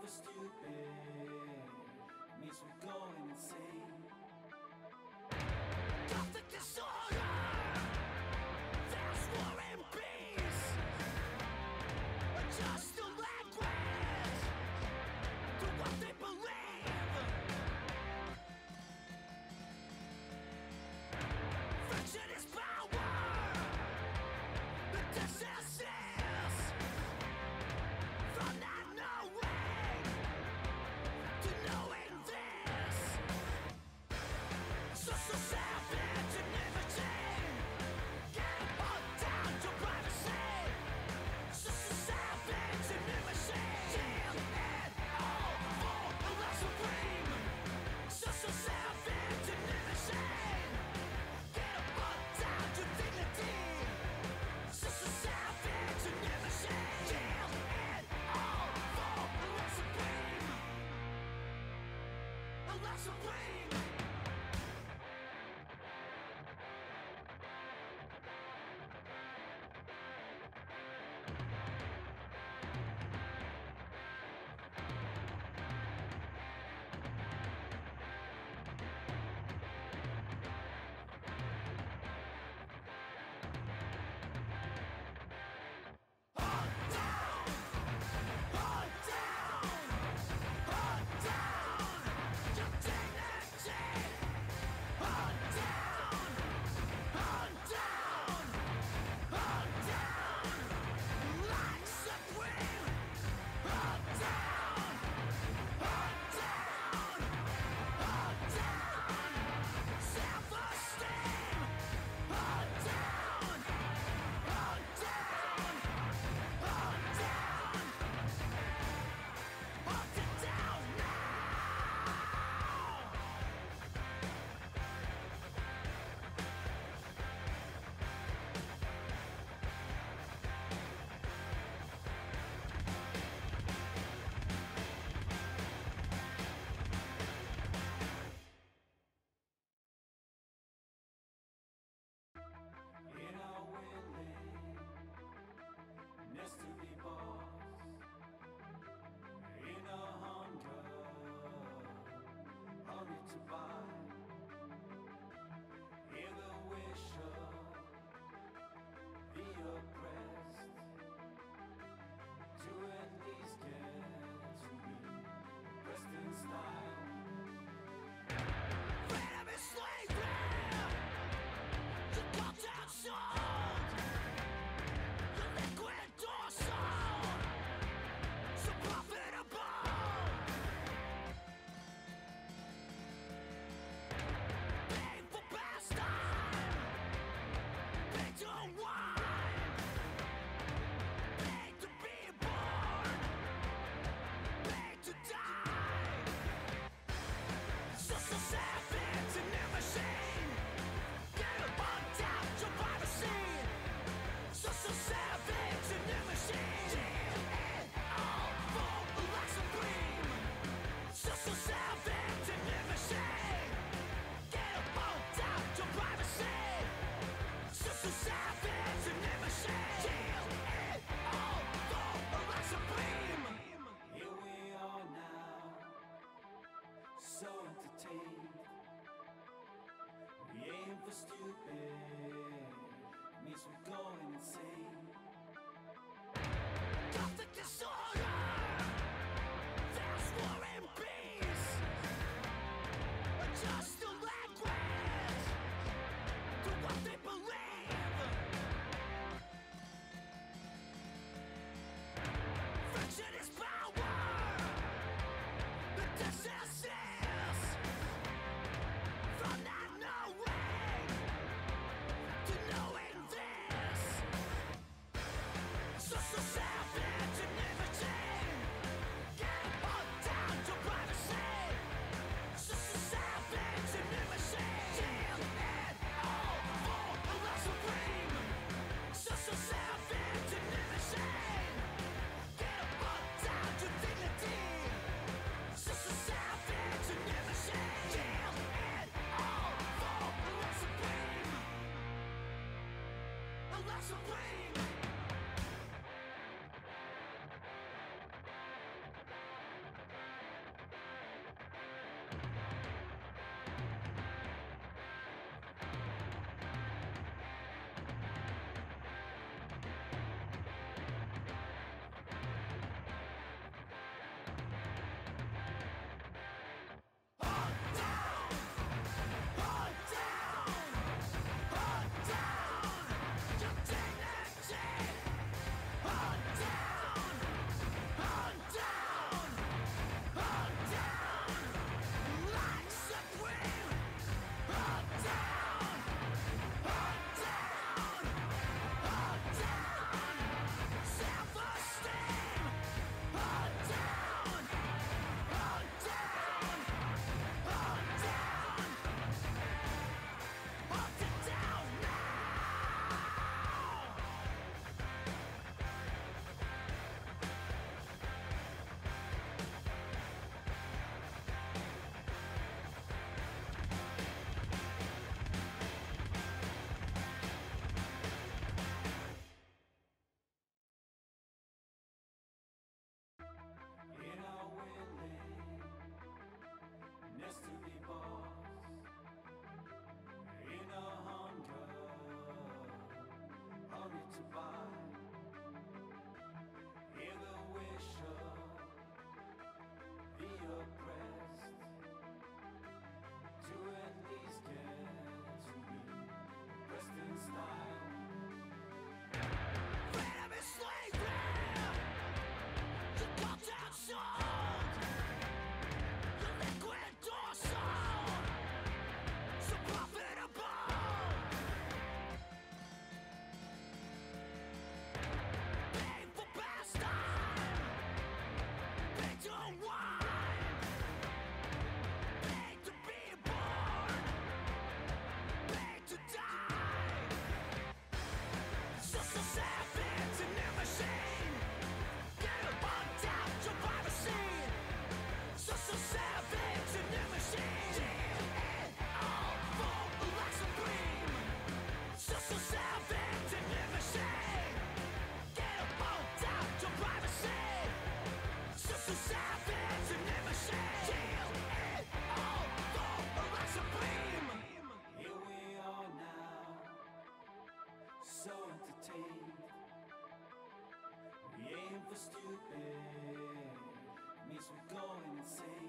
for stupid. It me we're going insane. across the. stupid. Means we're going insane. away. for stupid. It makes me go insane.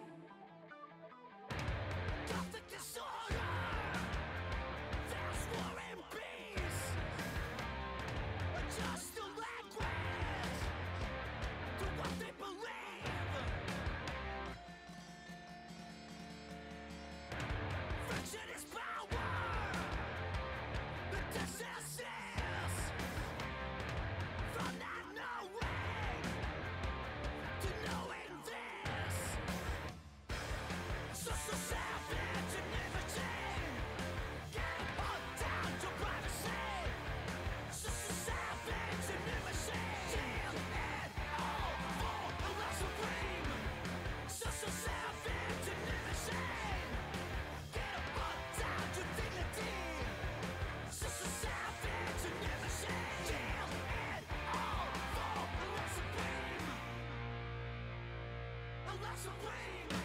some pain.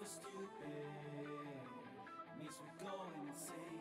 for stupid. makes me go insane.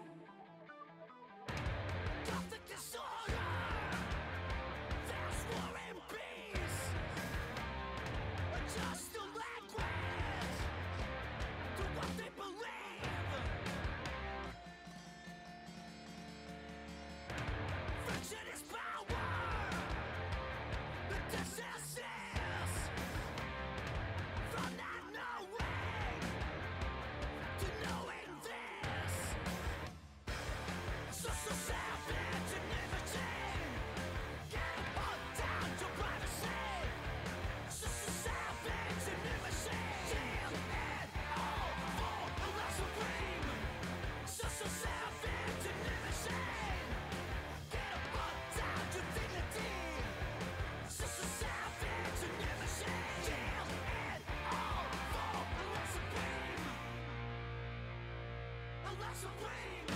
supreme.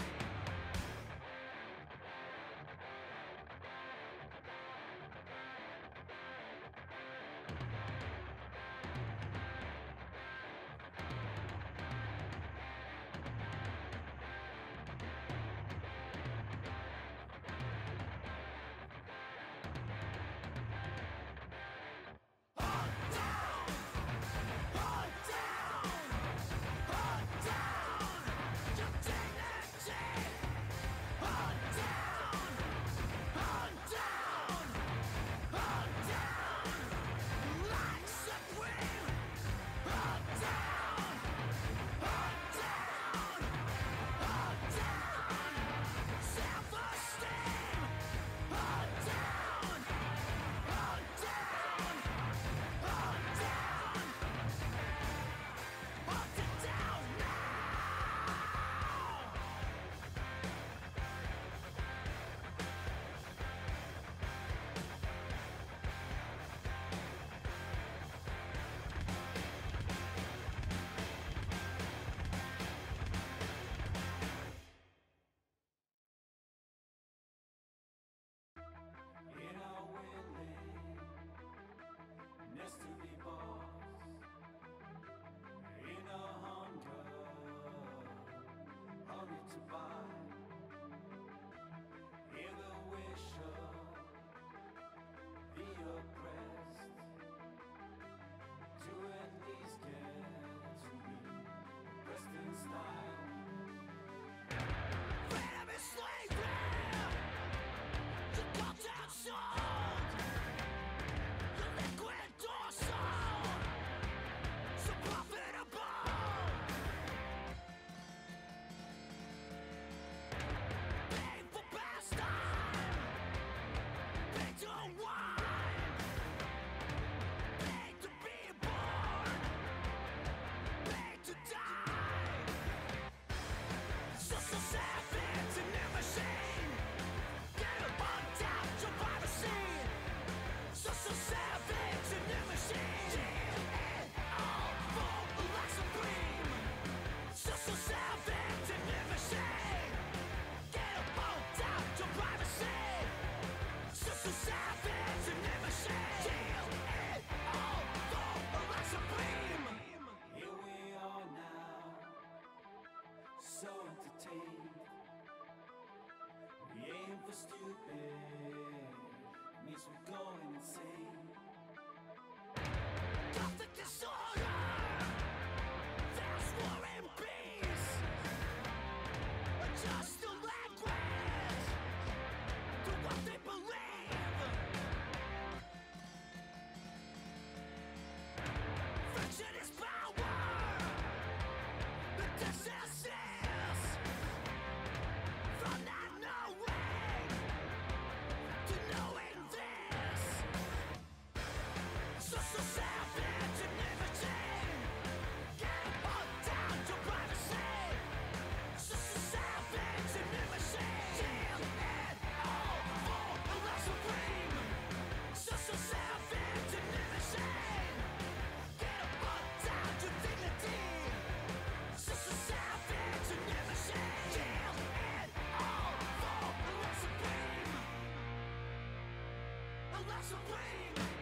stupid. Me, so going insane. away.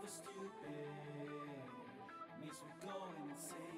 for stupid. Makes me go insane.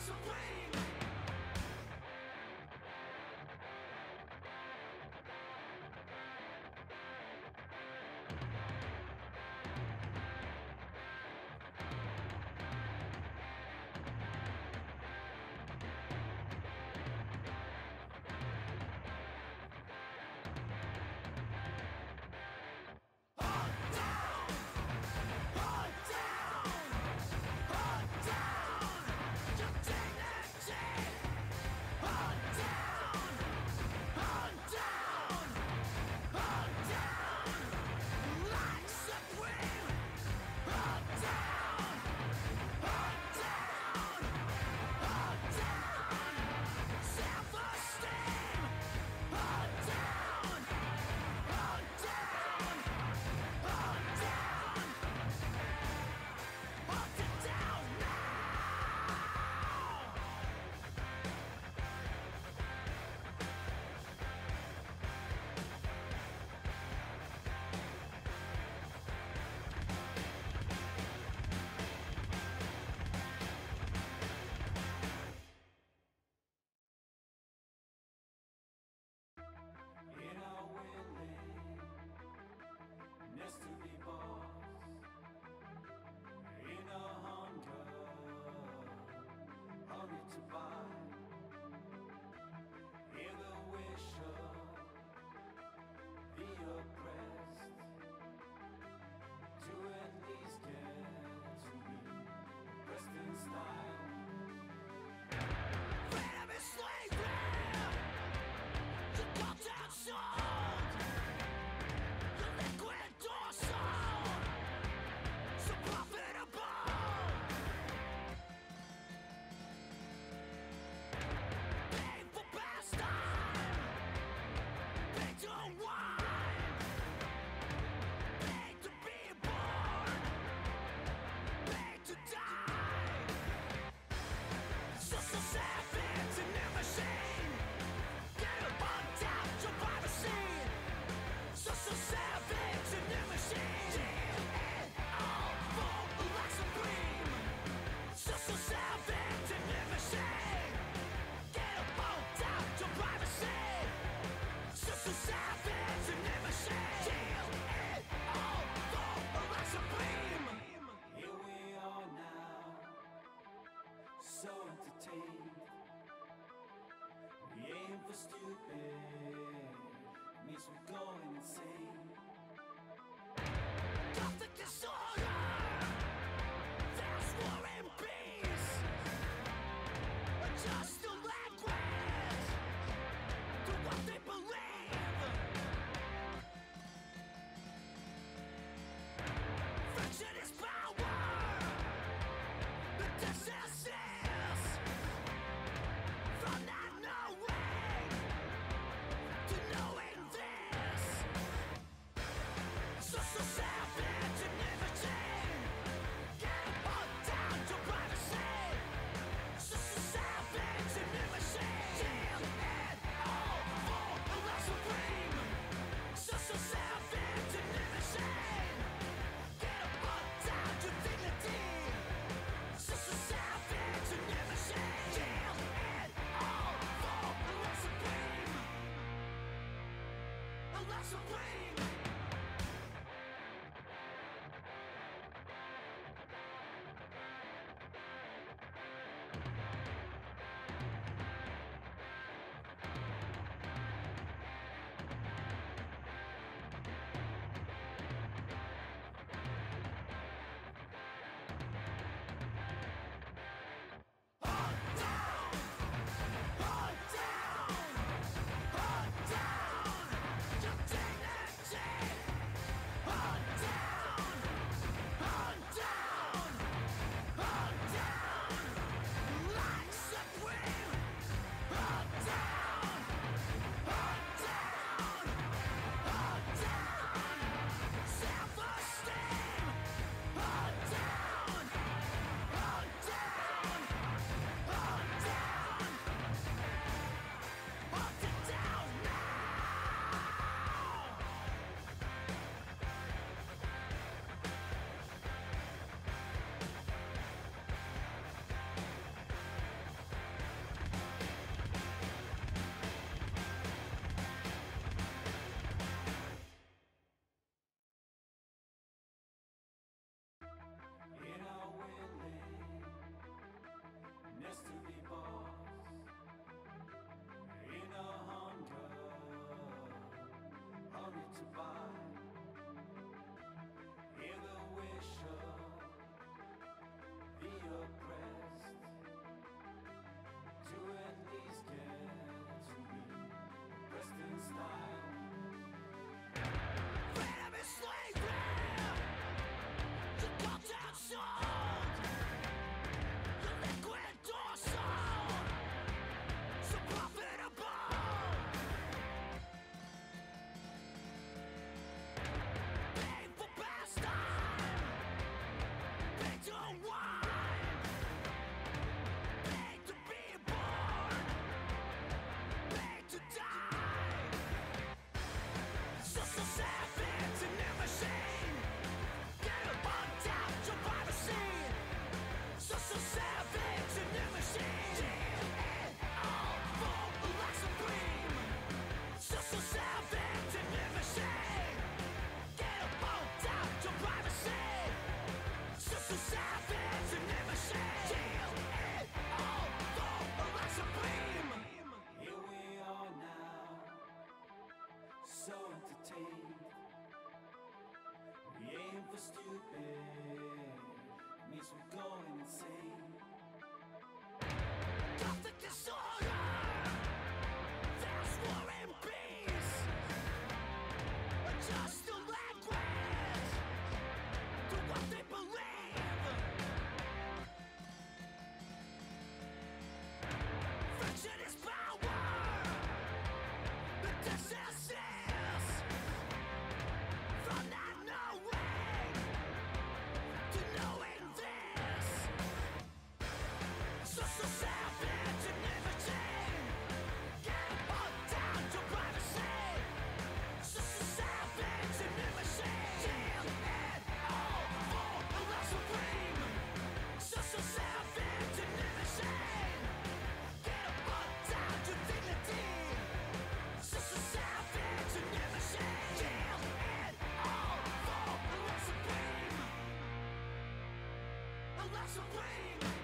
Lots of pain stupid. Means we're going insane. supreme. for stupid. Means we're going insane. some pain.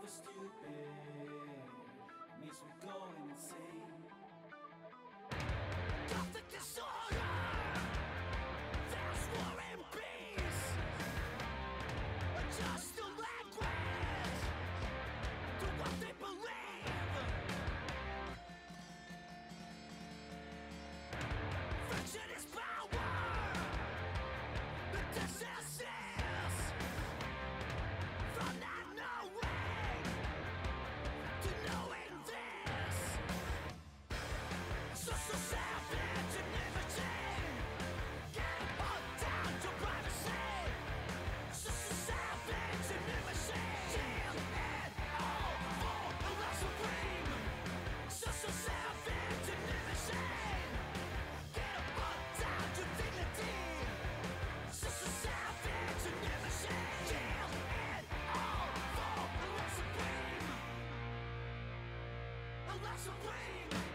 for stupid. Makes me go insane. supreme.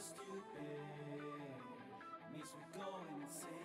stupid. It makes me go insane.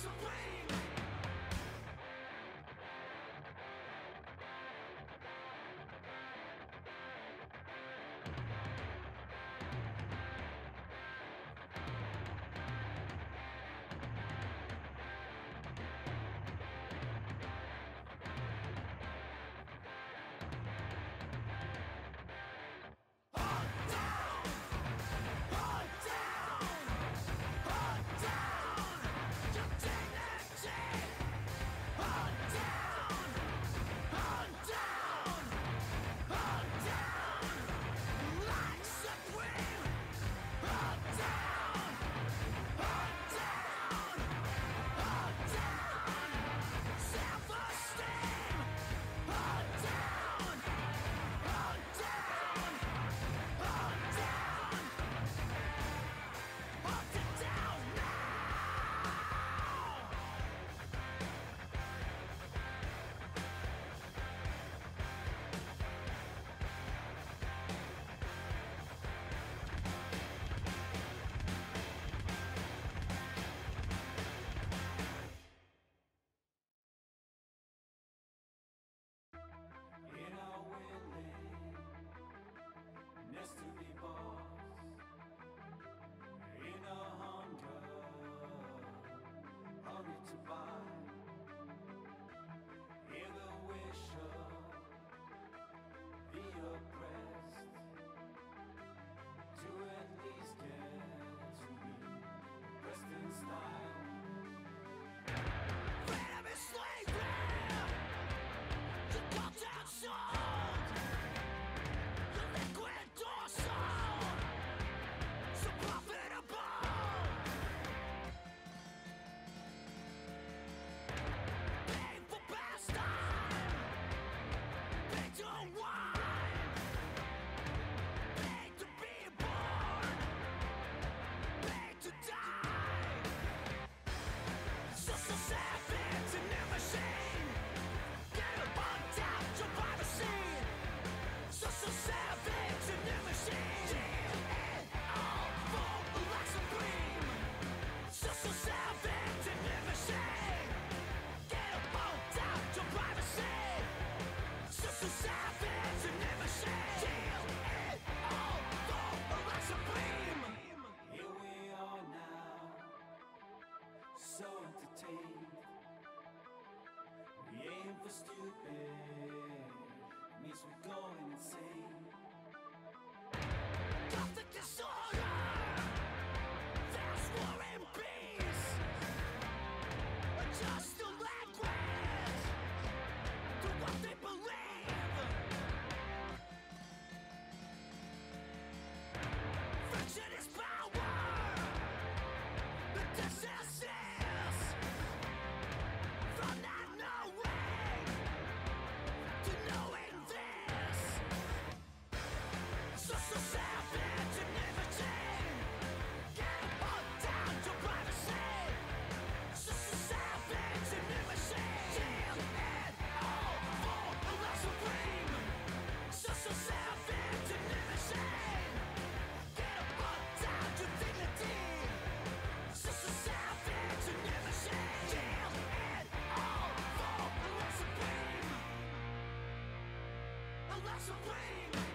supreme. for stupid. It means we're going insane. Life supreme.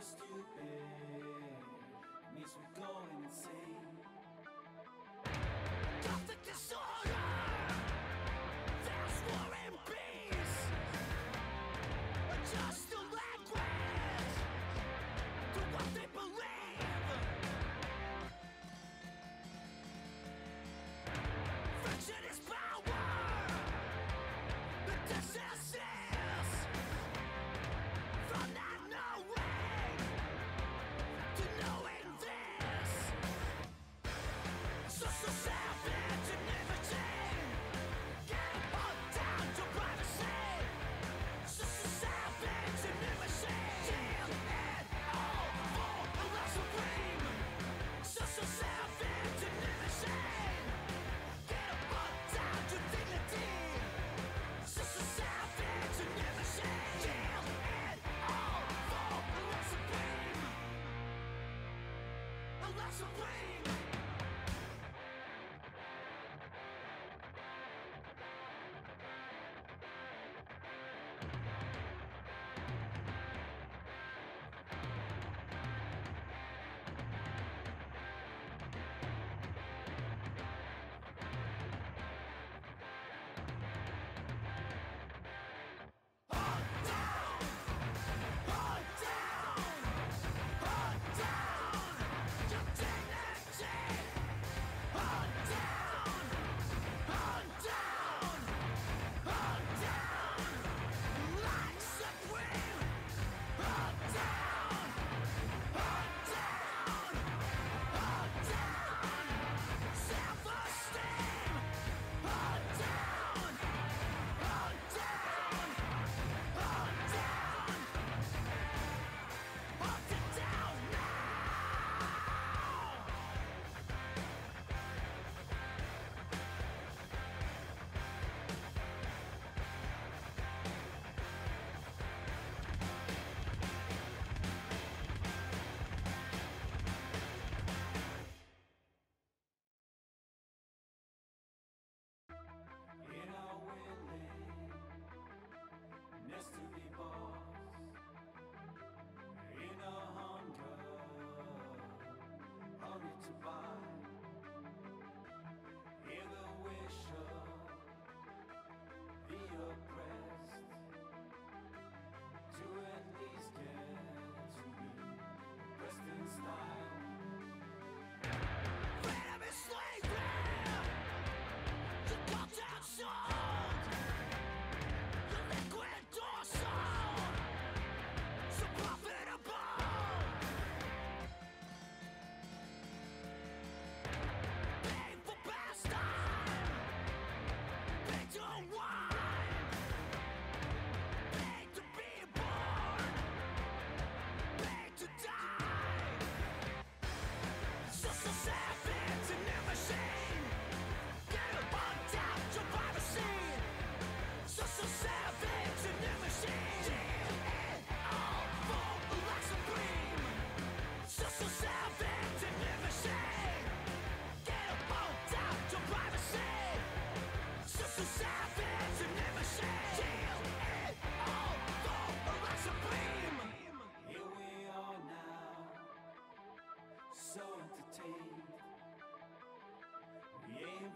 Stupid, means we're going insane. supreme.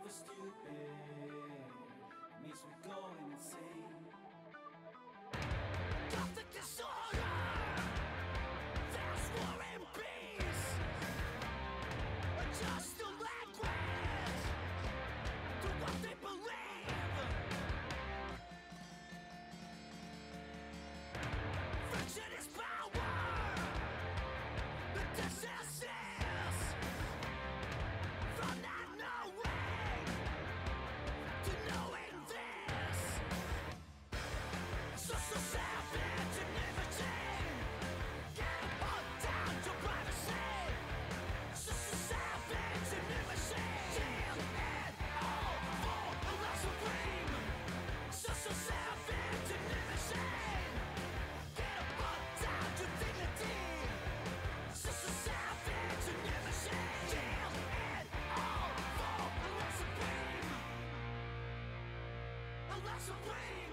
for stupid. Means we're going insane. so pain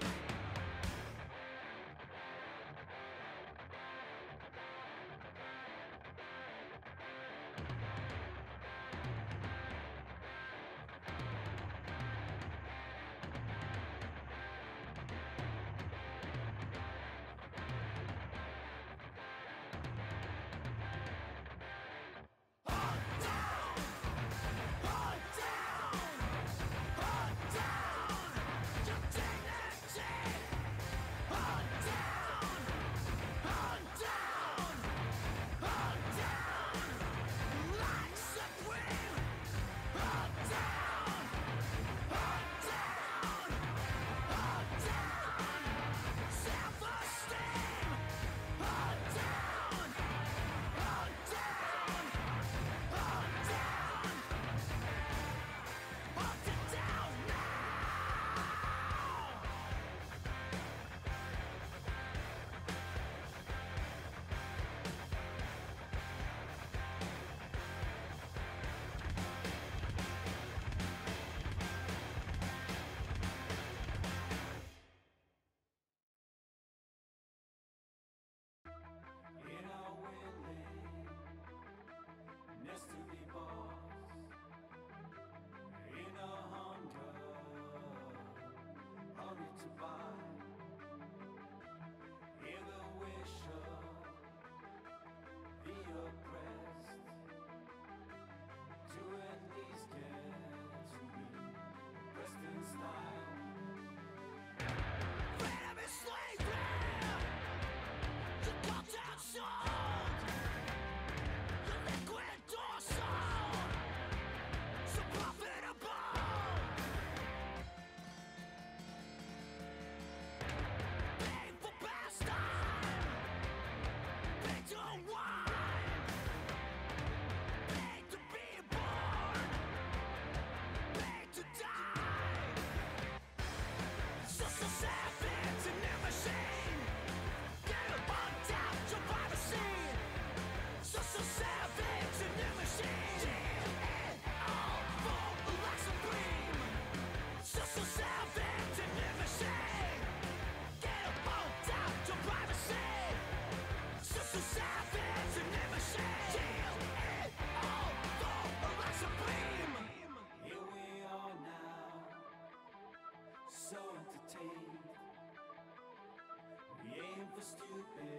for stupid,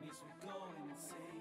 means we're going insane.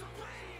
supreme.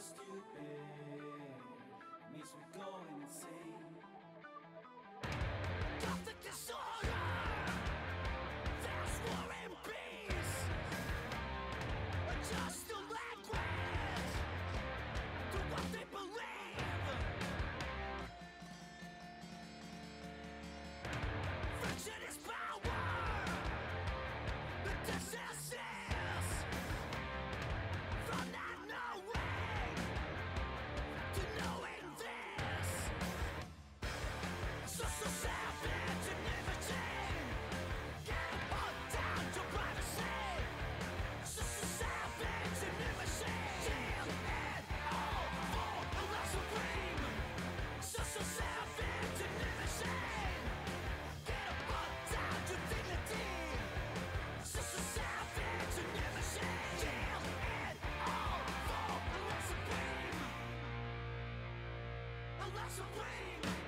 stupid. It makes me go insane. supreme.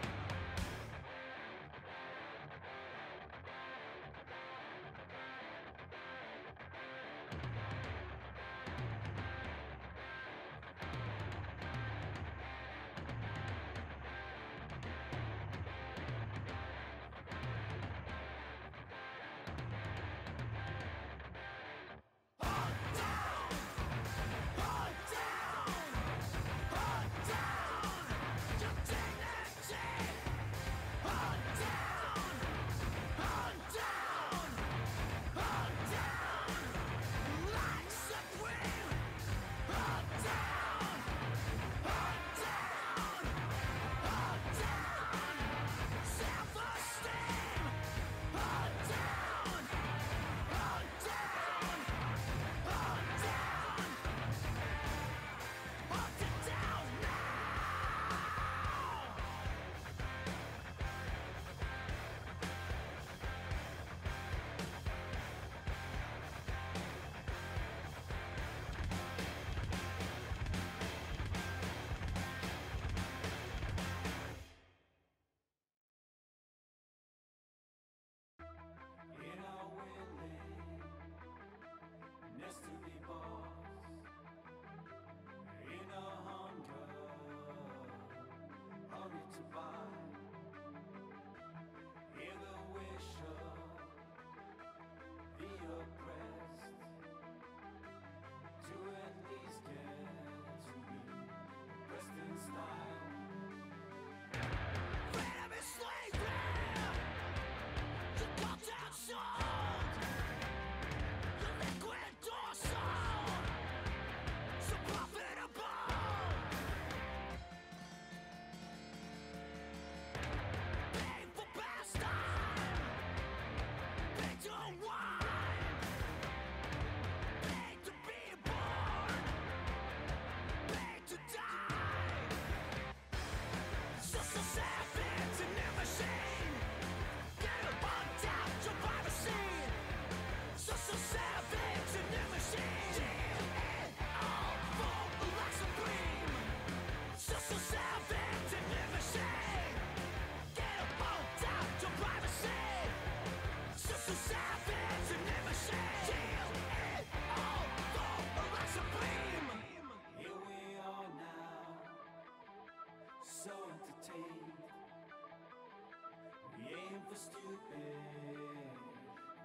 for stupid.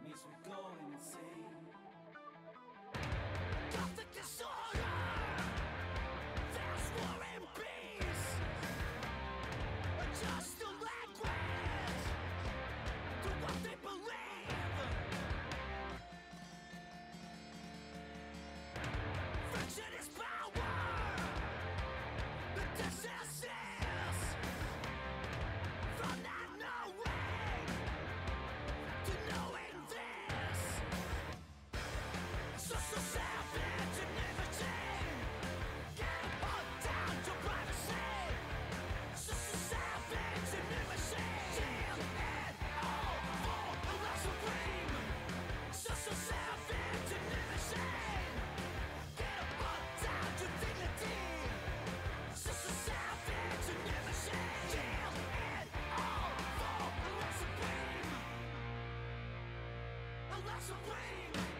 Makes me go insane. Some pain.